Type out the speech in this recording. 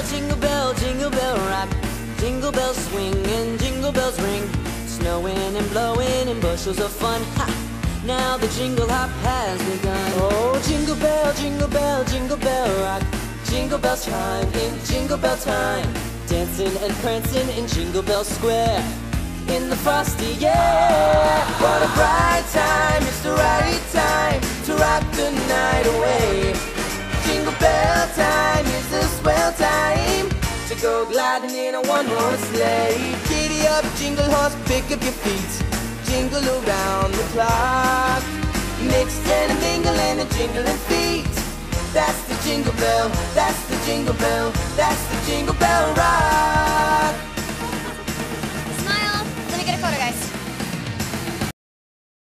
bell, jingle bell, jingle bell rock. Jingle bells swing and jingle bells ring. Snowing and blowing in bushels of fun. Ha! Now the jingle hop has begun. Oh, jingle bell, jingle bell, jingle bell rock. Jingle bells chime in jingle bell time. Dancing and prancing in Jingle Bell Square. In the frosty air. What a bright time, it's the right time to rock the night away. Go gliding in a one-horse sleigh. Giddy up, jingle horse, pick up your feet, jingle around the clock. Mixed and a mingling and a jingling feet. That's the jingle bell, that's the jingle bell, that's the jingle bell.